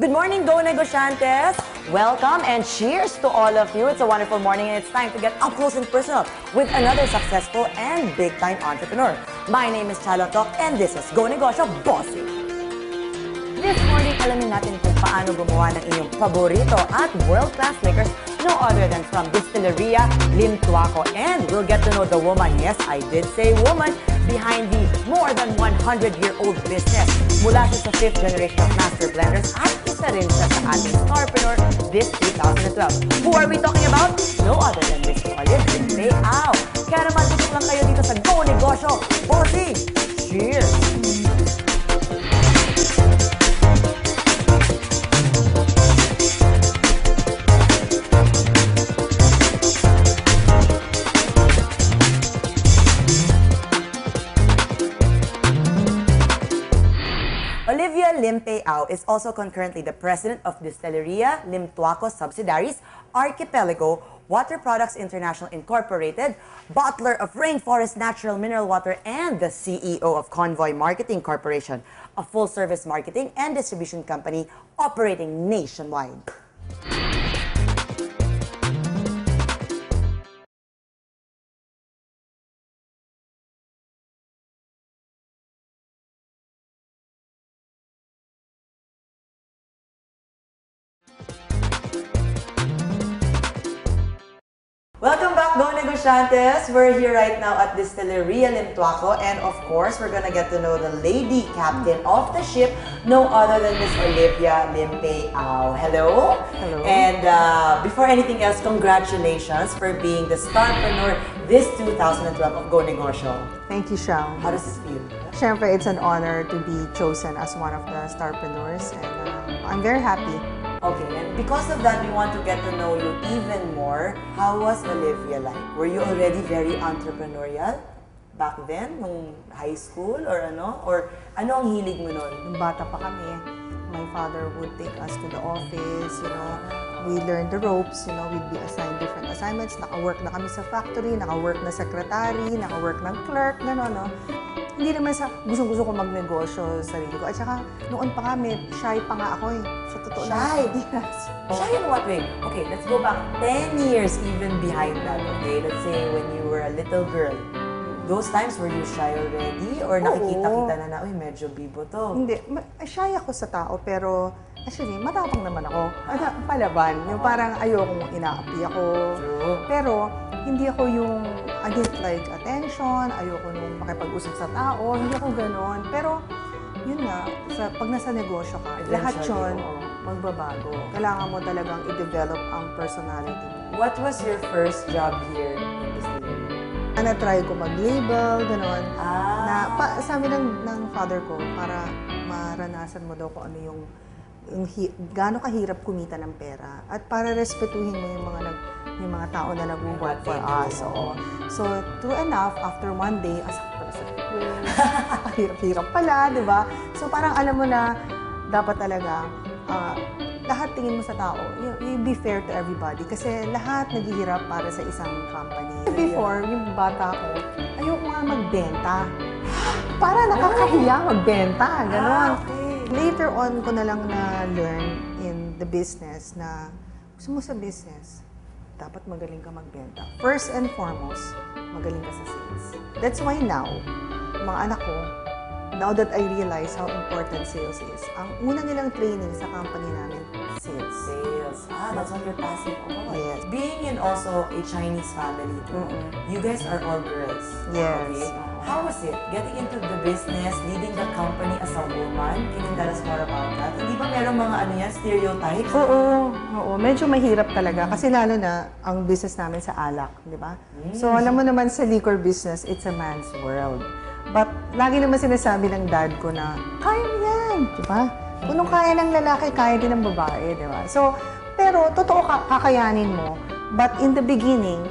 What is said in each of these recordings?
Good morning, Go Negociantes! Welcome and cheers to all of you. It's a wonderful morning and it's time to get up close and personal with another successful and big-time entrepreneur. My name is Chalotok and this is Go Negosyo Bossing. This alamin natin kung paano gumawa ng inyong paborito at world-class liquors no other than from Distilleria Lim Tuaco. And we'll get to know the woman, yes, I did say woman, behind the more than 100-year-old business. Mula siya sa fifth generation of master blenders at isa rin siya sa ating starpreneur this 2012. Who are we talking about? No other than Miss Olive Au. Kaya naman, tutok lang kayo dito sa Go Negosyo Bossing! Cheers! Is also concurrently the president of Distilleria Limtuaco subsidiaries Archipelago Water Products International Incorporated, bottler of Rainforest Natural Mineral Water, and the CEO of Convoy Marketing Corporation, a full-service marketing and distribution company operating nationwide. Back, We're here right now at Distilleria Limtuaco and of course, we're gonna get to know the lady captain of the ship, no other than Miss Olivia Limpeao. Hello! Hello. And uh, before anything else, congratulations for being the starpreneur this 2012 of Go Negosyo. Thank you, Shang. How does this feel? Siyempre, it's an honor to be chosen as one of the starpreneurs and uh, I'm very happy. Okay, and because of that, we want to get to know you even more. How was Olivia like? Were you already very entrepreneurial back then, nung high school or ano? Or ano ang hilig mo nun? Nung bata pa kami, my father would take us to the office, you know, we learned the ropes, you know, we'd be assigned different assignments. Naka-work na kami sa factory, naka-work na secretary, naka-work ng clerk, gano'n, no? Hindi naman sa gustong-gusto ko magnegosyo sa sarili ko. At saka, noon pa kami, shy pa nga ako eh. Sa totoo lang. Shy? Yes. Shy in what way? Okay, let's go back 10 years even behind that, okay? Let's say when you were a little girl. Those times, were you shy already? Or Oo. nakikita-kita na na, uy, medyo bibo to? Hindi, ma- shy ako sa tao pero actually matapang naman ako. Ano, palaban. Yung parang ayokong inaapi ako. True. Pero hindi ako yung I didn't like attention, ayoko nung makipag-usap sa tao, hindi ako ganon. Pero yun nga, sa, pag nasa negosyo ka, lahat Eventually, yun oo. magbabago. Kailangan mo talagang i-develop ang personality mo. What was your first job here in Distillery? Na-try ko mag-label, ganon. Ah. na pa, sabi ng, ng father ko para maranasan mo daw kung ano yung yung gaano kahirap kumita ng pera at para respetuhin mo yung mga nag yung mga tao na nag-work for us. Oo. So, true enough, after one day, asak pala sa Hirap-hirap pala, di ba? So, parang alam mo na dapat talaga ah, lahat tingin mo sa tao, you, you be fair to everybody kasi lahat naghihirap para sa isang company. Before, yung bata ko, ayoko nga magbenta. Para nakakahiya magbenta, gano'n. Ah, okay. Later on ko na lang na-learn in the business na gusto mo sa business, dapat magaling ka magbenta. First and foremost, magaling ka sa sales. That's why now, mga anak ko, now that I realize how important sales is, ang una nilang training sa company namin, sales. Sales. Ah, that's what you're passing on. Yes. Being in also a Chinese family too, Mm-mm. you guys are all girls. Yes. Okay? How was it? Getting into the business, leading the company as a woman? Can you tell us more about that? Hindi ba merong mga ano yan, stereotypes? Oo, oo. Medyo mahirap talaga kasi lalo na ang business namin sa alak, di ba? So alam mo naman sa liquor business, it's a man's world. But lagi naman sinasabi ng dad ko na, kaya mo yan, di ba? Kung kaya ng lalaki, kaya din ng babae, di ba? So, pero totoo ka, kakayanin mo. But in the beginning,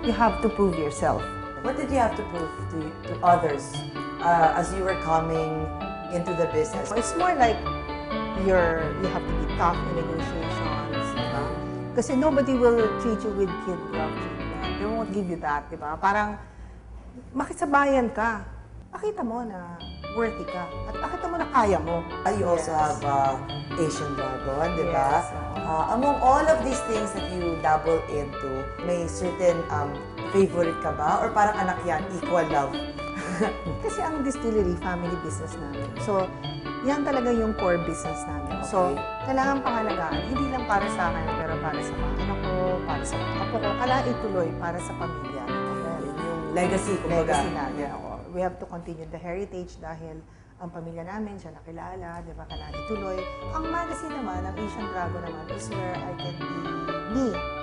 you have to prove yourself. What did you have to prove to, to others uh, as you were coming into the business? It's more like you're, you have to be tough in negotiations, di ba? Kasi nobody will treat you with kid glove treatment. They won't give you that, di ba? Parang, makisabayan ka. Pakita mo na worthy ka. At nakita mo na kaya mo. You also Yes. have uh, Asian Dragon, di ba? Yes, oo. Uh, among all of these things that you dabble into, may certain um, favorite ka ba? Or parang anak yan, equal love? Kasi ang distillery, family business namin. So, yan talaga yung core business namin. So, Okay. kailangan pangalagaan. Hindi lang para sa akin, pero para sa mga anak ko, para sa mga apo ko. Kailangan ituloy para sa pamilya. Yun yung legacy, kumbaga. Legacy namin. oo. We have to continue the heritage dahil ang pamilya namin, siya nakilala, di ba, kailangan ituloy. Ang magazine naman, ang Asian Dragon naman, is where I can be me.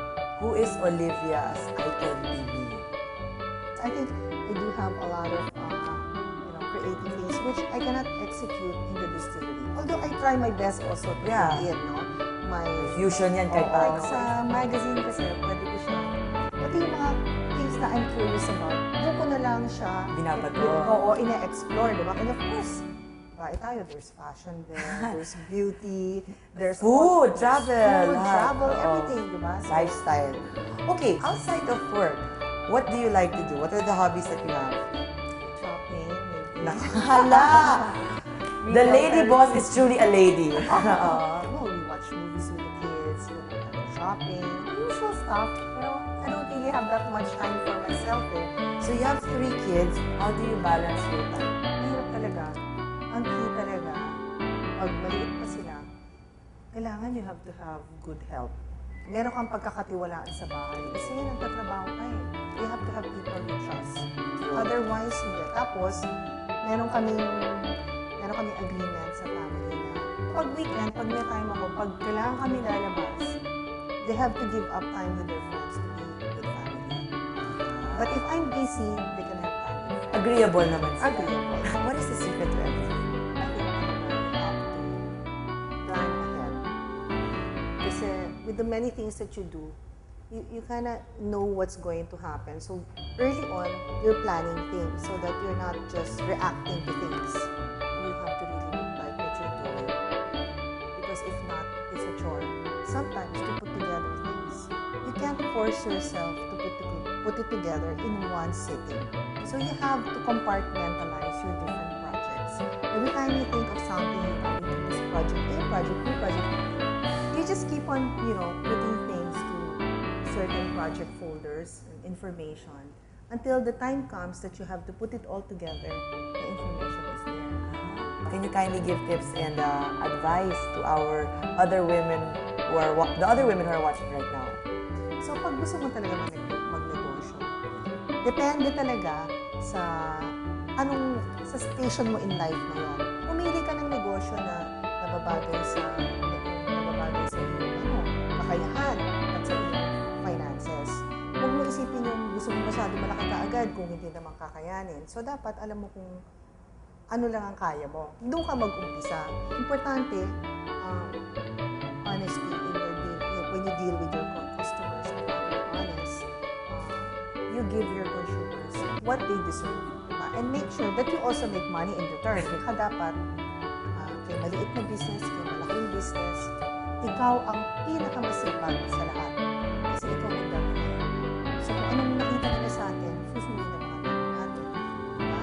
Who is Olivia's I Can Be? I think I do have a lot of uh, you know creative things which I cannot execute in the distillery. Although I try my best also to Yeah. in, no? My Fusion yan kahit paano. sa magazine kasi pwede ko siya pati yung mga things na I'm curious about, doon ko na lang siya Binabato. Oo, ine-explore, di ba? And of course, right tayo, there's fashion there, there's beauty, there's Food, all- travel, food, lahat. travel, Oo. everything, di ba? So, Lifestyle. Okay, outside of work, what do you like to do? What are the hobbies that you have? shopping, maybe. Nakakala! The lady boss is truly a lady. Oo. no, we watch movies with the kids, we go shopping, usual stuff. Pero I don't think really have that much time for myself eh. So you have three kids. How do you balance your time? Pag maliit pa sila, kailangan you have to have good health. Meron kang pagkakatiwalaan sa bahay. Kasi yan ang tatrabaho ka eh. You have to have people you trust. Otherwise, hindi. Tapos, meron kaming, meron kaming agreement sa family na pag weekend, pag may time ako, pag kailangan kami lalabas, they have to give up time with their friends to be with family. But if I'm busy, they can have time. Agreeable naman. Agreeable. What is the secret to everything? With the many things that you do, you, you kind of know what's going to happen. So early on, you're planning things so that you're not just reacting to things. You have to really look like what you're doing. Because if not, it's a chore. Sometimes to put together things, you can't force yourself to put, to, put it together in one sitting. So you have to compartmentalize your different projects. Every time you think of something, you do this project, A project, B project, just keep on, you know, putting things to certain project folders and information until the time comes that you have to put it all together. The information is there. Can you kindly give tips and uh, advice to our other women who are the other women who are watching right now? So, pag gusto mo talaga mag- magnegosyo, depende talaga sa anong sa station mo in life ngayon. Pumili ka ng negosyo na nababagay sa isipin yung gusto mo masyado malaki ka agad kung hindi naman kakayanin. So, dapat alam mo kung ano lang ang kaya mo. Doon ka mag-umpisa. Importante, um, honesty in your deal, when you deal with your cu- customers, honest. Uh, you give your consumers what they deserve. diba? And make sure that you also make money in return. Hindi ka dapat uh, kay maliit na business, kay malaking business, ikaw ang pinakamasipag sa lahat. Kasi ikaw ang anong nakita nila sa atin, susundin ng mga tao natin. Diba?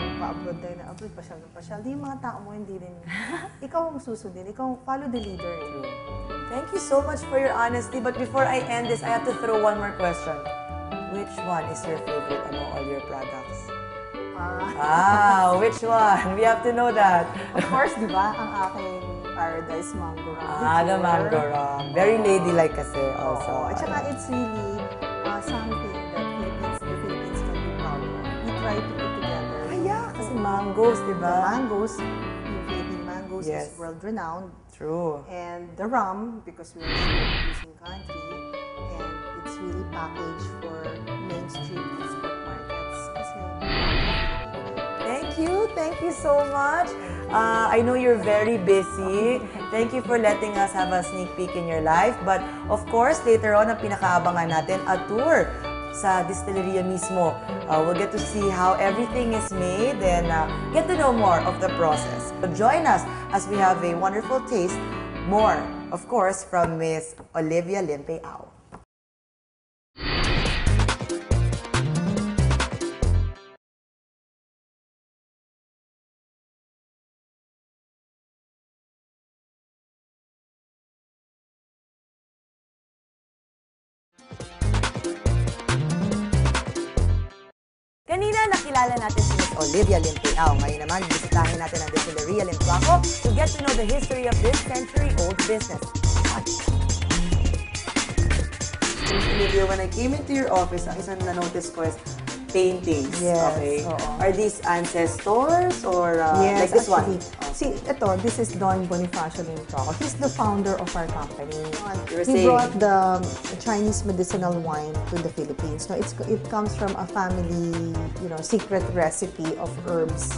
Kung pa-abroad tayo na abroad, pasyal na pasyal. Di yung mga tao mo, hindi rin. ikaw ang susundin. Ikaw, follow the leader. Eh. Thank you so much for your honesty. But before I end this, I have to throw one more question. Which one is your favorite among all your products? Ah, which one? We have to know that. of course, di ba, ang aking Paradise Mango Rum. Ah, the mango rum. Very ladylike kasi also. Oo. At saka it's really uh, something that Philippines, the Philippines can be proud of. We try to put together. Kaya, kasi mangoes, di The ba? mangoes, yung Philippine mangoes Yes. is world-renowned. True. And the rum, because we're a sugar-producing country, and it's really packaged for mainstream export markets. Kasi, Thank you. Thank you so much. Uh, I know you're very busy. Thank you for letting us have a sneak peek in your life. But of course, later on, ang pinakaabangan natin, a tour sa distilleria mismo. Uh, we'll get to see how everything is made and uh, get to know more of the process. So join us as we have a wonderful taste. More, of course, from Miss Olivia Limpe Nakilala natin si Miss Olivia Limpiao. Ngayon naman, bisitahin natin ang Distilleria Limpiao to get to know the history of this century-old business. Miss Olivia, when I came into your office, ang isang na-notice ko is paintings. Yes, okay. oo. Are these ancestors or uh, Yes, like this actually. one? Oh. See, ito, this is Don Bonifacio Limproco. He's the founder of our company. Were he saying- brought the Chinese medicinal wine to the Philippines. No, it's it comes from a family, you know, secret recipe of herbs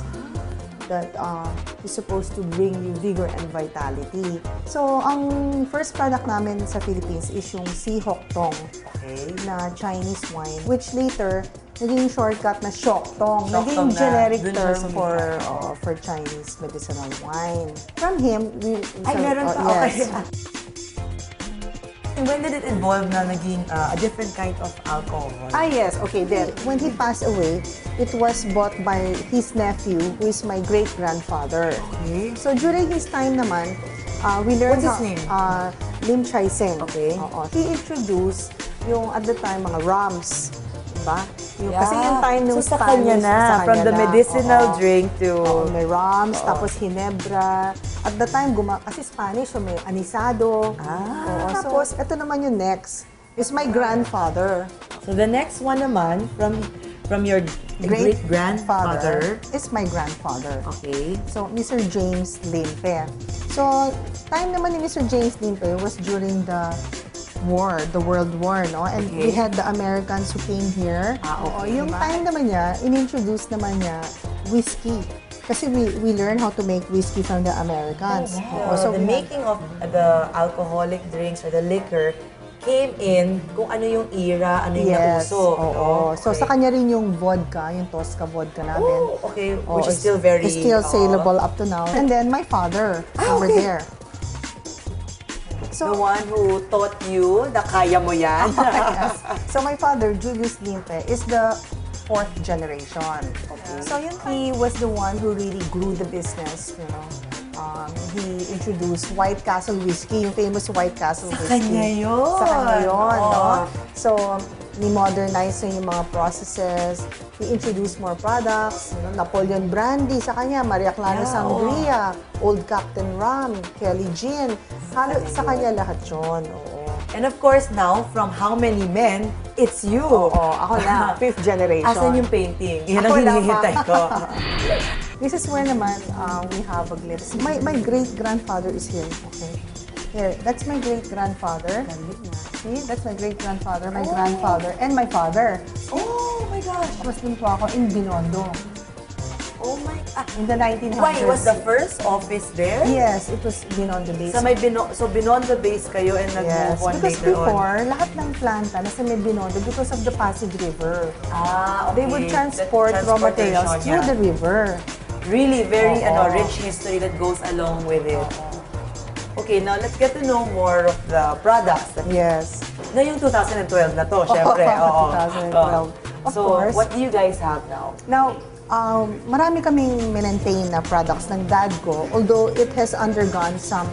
that uh, is supposed to bring you vigor and vitality. So, ang first product namin sa Philippines is yung Si Hock Tong Okay. na Chinese wine, which later naging shortcut na Shock Tong. Shock Naging na generic siya term for uh, for Chinese medicinal wine. From him, we... Ay, so- meron oh, pa. yes. Okay. And when did it evolve na naging uh, a different kind of alcohol? Ah, yes. Okay, then, when he passed away, it was bought by his nephew, who is my great-grandfather. Okay. So, during his time naman, uh, we learned What's his name? Uh, Lim Chai Seng. Okay. Oo. He introduced yung, at the time, mga rums. Diba? Yung, Kasi Yeah. yung time nung So, sa kanya na, sa from kanya the na. medicinal Oo. drink to- Oo, may rums, Oo. tapos hinebra. At the time, guma kasi Spanish, so may anisado. Ah. Oo, tapos, ito naman yung next. Is my grandfather. So the next one naman, from from your great-grandfather. is my grandfather. Okay. So, Mr. James Limpe. So, time naman ni Mr. James Limpe was during the war, the World War, no? And Okay. we had the Americans who came here. Ah, Oo, okay. yung time naman niya, in-introduce naman niya whiskey. Kasi we, we learned how to make whiskey from the Americans. Oo, so the we had- making of the alcoholic drinks or the liquor came in kung ano yung era, ano yung Yes, nauso. oo. no? So, sa kanya rin yung vodka, yung Tosca vodka namin. Oh, okay. Oo, Which is it's- still very... It's still uh, saleable up to now. And then my father Ah, over okay. there. The one who taught you na kaya mo yan. Yes. So my father, Julius Limpe, is the fourth generation. Okay. So yun, he was the one who really grew the business, you know. Um, he introduced White Castle Whiskey, yung famous White Castle Whiskey. kanya yun. Sa kanya yun, no? Oo. So, ni-modernize yung mga processes. He introduced more products. You know, Napoleon Brandy sa kanya, Maria Clara Yeah, Sangria, Old Captain Rum, Kelly Gin. Halo, sa kanya lahat yun. Oo. And of course now, from how many men, it's you. Oo, ako na, fifth generation. Asan yung painting? Yan ang hinihintay ko. This is where naman uh, we have a glimpse. My, my great-grandfather is here. Okay. Here, that's my great-grandfather. See, that's my great-grandfather, my grandfather, and my father. oh my gosh. Tapos din po ako in Binondo Oh my... Ah, in the 1900s. why, was the first office there? Yes, it was Binondo based. Sa may Bino, so Binondo base kayo and Yes, nag-move on because later before, on. lahat ng planta nasa may Binondo because of the Pasig River. Ah, okay. They would The transport raw materials through yeah. the river. Really very Oo. ano, rich history that goes along with it. Okay, now let's get to know more of the products. That, Yes. na yung 2012 na to, syempre. oo. 2012. Oo. Of so, course. what do you guys have now? Now, um, marami kaming maintain na products ng dad ko, although it has undergone some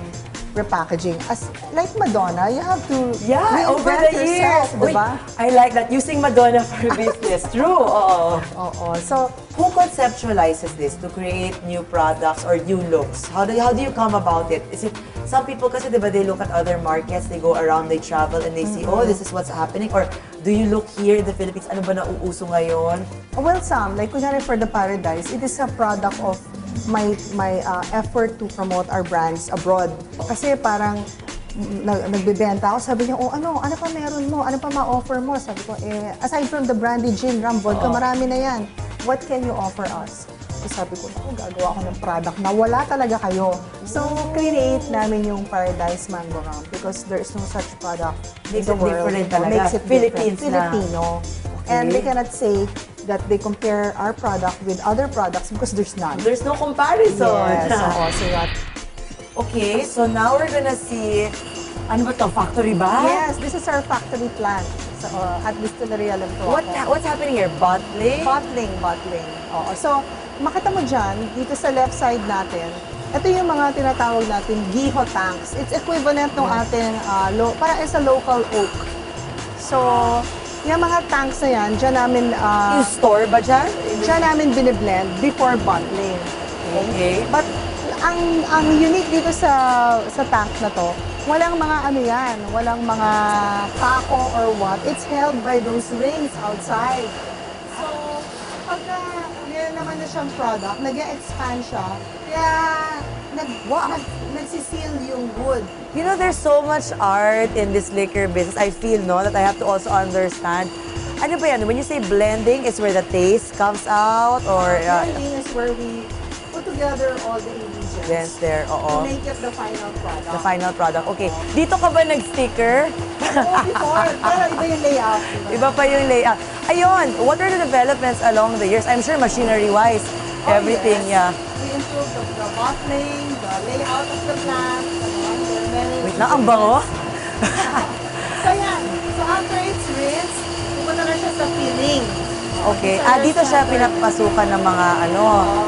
repackaging. As like Madonna, you have to Yeah, over the years. yourself, di ba? Uy, I like that. Using Madonna for business. True. Oo. Oo. So, Who conceptualizes this to create new products or new looks? How do how do you come about it? Is it some people kasi 'di ba they look at other markets, they go around, they travel and they see, oh, this is what's happening or do you look here in the Philippines, ano ba nauuso ngayon? well, some, like kunyari for the Paradise, it is a product of my my uh, effort to promote our brands abroad. Kasi parang nag, nagbebenta ako, sabi niya, oh ano, ano pa meron mo? Ano pa ma-offer mo? Sabi ko, eh, aside from the brandy gin, rum, vodka, marami na yan. What can you offer us? So sabi ko, naku, gagawa ako ng product na wala talaga kayo. So, create namin yung Paradise Mango Rum because there is no such product Makes in the it world. different talaga. Makes it Philippines different. na. Filipino. And they cannot say that they compare our product with other products because there's none. There's no comparison. Yes, oo, so yun. okay, so now we're gonna see ano ba to? Factory ba? Yes, this is our factory plant so, uh, at Distilleria Lemproco. What what's happening here? Bottling? Bottling, bottling. Oo. So, makita mo dyan, dito sa left side natin, ito yung mga tinatawag natin giho tanks. It's equivalent ng ating, uh, lo, para sa local oak. So, Yung mga tanks na yan, dyan namin, ah, You store ba dyan? dyan namin biniblend before bottling. Okay. But ang ang unique dito sa sa tank na to, walang mga ano yan, walang mga kako or what. It's held by those rings outside. So, pagka meron naman na siyang product, nag expand siya, kaya nag, nag, nagsiseal yung wood. You know, there's so much art in this liquor business. I feel, no, that I have to also understand. Ano ba yan? When you say blending, it's where the taste comes out or... Uh, Blending is where we put together all the ingredients yes, there, to oo. make it the final product. The final product. Okay. Dito ka ba nag-sticker? Oh, before, pero iba yung layout. diba? Iba pa yung layout. Ayun, what are the developments along the years? I'm sure machinery-wise, Oh, everything, yes. yeah. Improved the, the bottling, the layout of the plant, are many... Wait na, ang bango. So yan, so after it's rinsed, pupunta na siya sa filling. Okay. So, Ah, dito siya pinapasukan ng mga ano,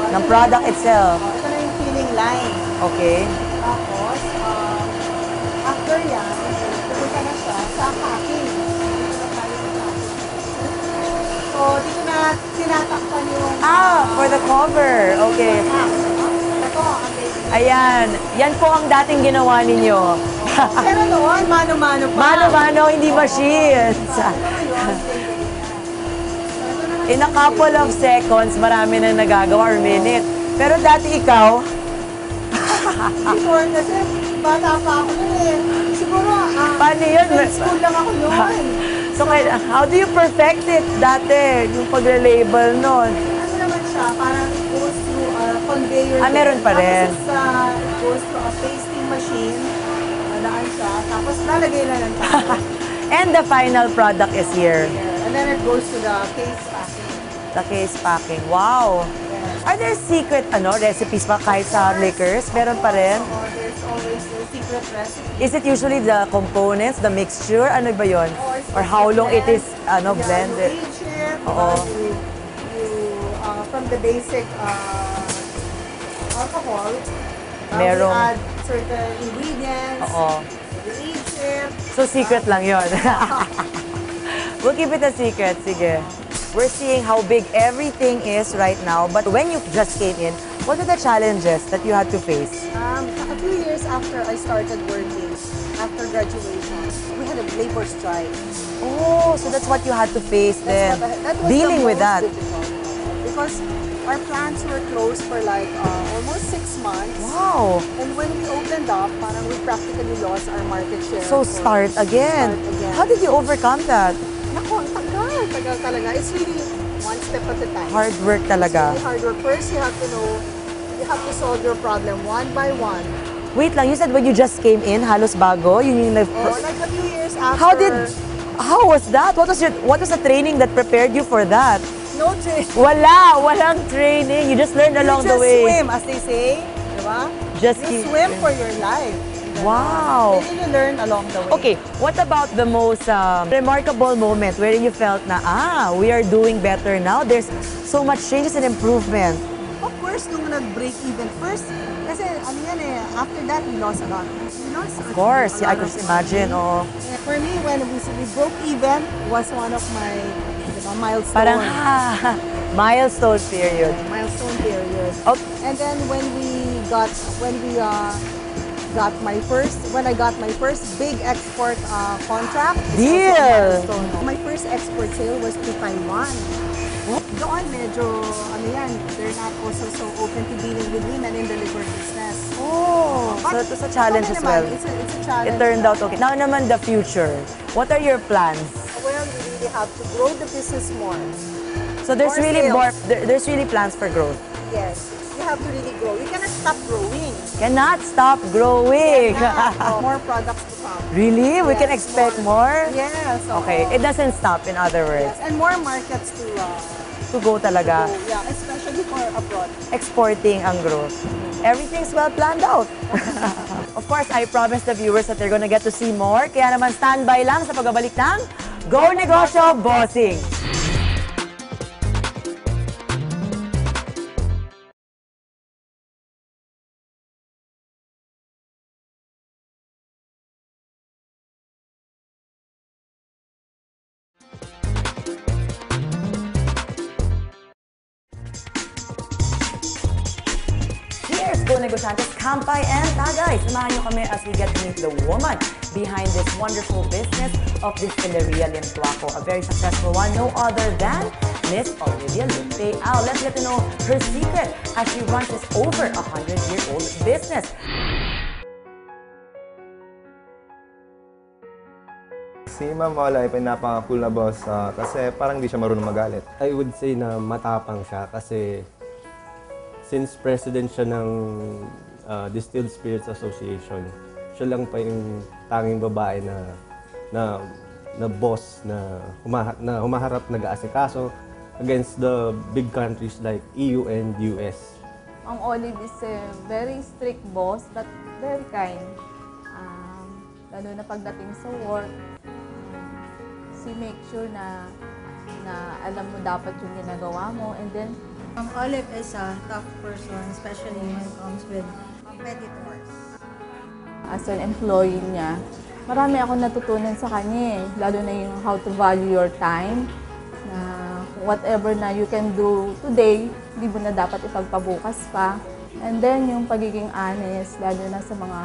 ng product itself. Oh, ito na yung filling line. Okay. Tapos, um, after yan, pupunta na siya sa packing. So, dito na tinatakpan yung... Ah, for the cover. Okay. Ah, baby. Ayan. Yan po ang dating ginawa ninyo. Pero noon, mano-mano pa. Mano-mano, hindi machines. In a couple of seconds, marami na nagagawa or minute. Pero dati ikaw, Before kasi, bata pa ako nun eh. Siguro, ah, Paano yun? school lang ako noon. so how do you perfect it dati, yung pagre-label nun? Ah, meron pa rin. Tapos ah, it goes through a pasting machine. Nadaan siya. Tapos lalagay na ng tao. And the final product is here. And then it goes to the case packing. The case packing. Wow! Are there secret ano recipes pa kahit sa liquors? Meron pa rin? So, there's always a secret recipe. Is it usually the components, the mixture? Ano ba yun? it's Or how long it is ano, Yeah, blended? You age it, Oo. uh, you, you, uh, from the basic uh, alcohol, uh, Merong- we add certain ingredients, Oo. age it. So secret lang yon. we'll keep it a secret. Sige. We're seeing how big everything is right now. But when you just came in, what are the challenges that you had to face? Um, a few years after I started working, after graduation, we had a labor strike. Oh, so that's what you had to face then. That's what I- that was Dealing the with that. difficult. Because our plants were closed for like uh, almost six months. Wow. And when we opened up, parang we practically lost our market share. So start again. Start again. How did you overcome that? Ang tagal, tagal talaga. It's really one step at a time. Hard work talaga. Really hard work. First, you have to know, you have to solve your problem one by one. Wait lang, you said when you just came in, halos bago, yun yung nag- Oh, like a few years after. How did, how was that? What was your, what was the training that prepared you for that? No train. Wala, walang training. You just learned along you the just way. swim, as they say. Diba? Just you keep- swim for your life. Wow. Then you learn along the way. Okay, what about the most um, remarkable moment wherein you felt na, ah, we are doing better now? There's so much changes and improvement. Of course, nung nag-break even first, kasi ano yan eh, after that, we lost a lot. We lost Of course, yeah, I could imagine. Oh. For me, when we, we broke even, was one of my diba, milestone. Parang, ah, milestone period. milestone period. Okay. And then when we got, when we uh, got my first, when I got my first big export uh, contract. it's Deal. My first export sale was to Taiwan. Doon medyo, ano yan, they're not also so open to dealing with women in the liquor business. Oh, so But it was a challenge as naman, well. It's a, it's a challenge. It turned out okay. Now naman the future. What are your plans? Well, we have to grow the business more. So there's More really more, there, there's really plans for growth. Yes, you have to really grow. You cannot stop growing. Cannot stop growing. Yeah, more products to come. really? We can Yes, expect more? Yes. Okay, oo. it doesn't stop in other words. Yes, and more markets to uh, To go talaga. go. Yeah, especially for abroad. Exporting ang growth. Everything's well planned out. of course, I promised the viewers that they're gonna get to see more. Kaya naman standby lang sa pagbabalik ng Go Negosyo Bossing! Samahan niyo kami as we get to meet the woman behind this wonderful business of Distilleria Limtuaco. A very successful one, no other than Miss Olivia Lumpe Al. Let's get to know her secret as she runs this over a 100-year-old business. Si Ma'am Ola ay pinapaka-cool na boss ah, kasi parang hindi siya marunong magalit. I would say na matapang siya kasi since president siya ng uh, Distilled Spirits Association, siya lang pa yung tanging babae na na na boss na, humaha, na humaharap nag-aasikaso against the big countries like EU and US. Ang Olive is a very strict boss but very kind. Um, lalo na pagdating sa work, um, she make sure na na alam mo dapat yung ginagawa mo and then Um, Olive is a tough person, especially when it comes with competitors. as an employee niya, marami ako natutunan sa kanya eh. Lalo na yung how to value your time. Na whatever na you can do today, hindi mo na dapat ipagpabukas pa. And then yung pagiging honest, lalo na sa mga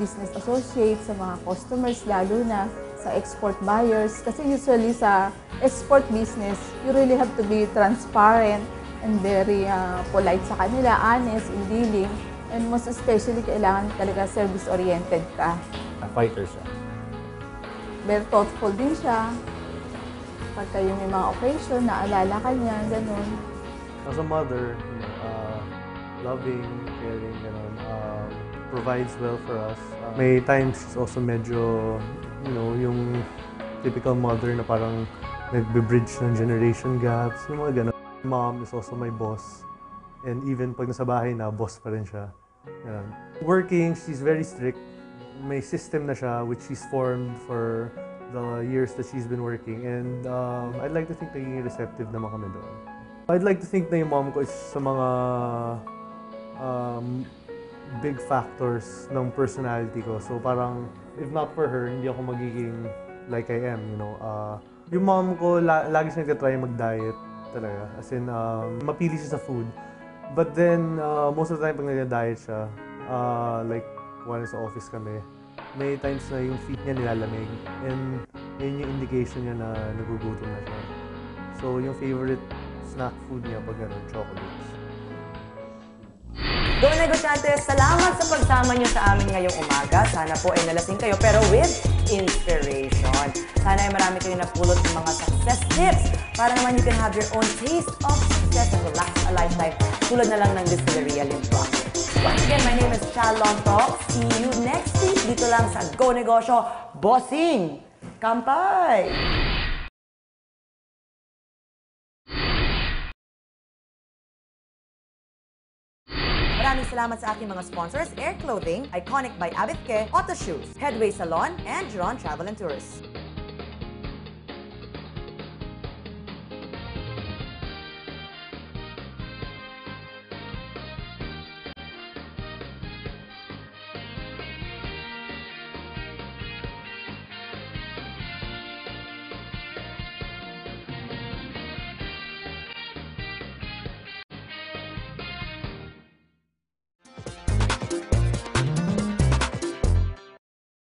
business associates, sa mga customers, lalo na sa export buyers. Kasi usually sa export business, you really have to be transparent and very uh, polite sa kanila, honest in dealing. And most especially, kailangan talaga service-oriented ka. A fighter siya. Very thoughtful din siya. Pagka yung may mga occasion, naalala ka niya, ganun. as a mother, uh, loving, caring, gano'n, um, provides well for us. Uh, may times she's also medyo, you know, yung typical mother na parang nagbe-bridge ng generation gaps, yung mga gano'n. Mom is also my boss. And even pag nasa bahay na, boss pa rin siya. Ganun. Working, she's very strict. May system na siya which she's formed for the years that she's been working. And um, I'd like to think naging receptive naman kami doon. I'd like to think na yung mom ko is sa mga um, big factors ng personality ko. So parang, if not for her, hindi ako magiging like I am, you know. Uh, yung mom ko, la- lagi siya nagtatry mag-diet talaga. As in, um, mapili siya sa food. But then, uh, most of the time pag nag-diet siya, uh, like, one sa office kami, may times na yung feet niya nilalamig. And yun yung indication niya na nagugutom na siya. So, yung favorite snack food niya pag ganun, chocolates. Go Negociantes, salamat sa pagsama niyo sa amin ngayong umaga. Sana po ay nalasing kayo pero with inspiration. Sana ay marami kayong napulot ng mga success tips para naman you can have your own taste of success that will last a lifetime tulad na lang ng Distilleria Limpa. Once again, my name is Chalon Talk. See you next week dito lang sa Go Negosyo Bossing! Kampay! Maraming salamat sa aking mga sponsors, Air Clothing, Iconic by Abitke, Auto Shoes, Headway Salon, and John Travel and Tours.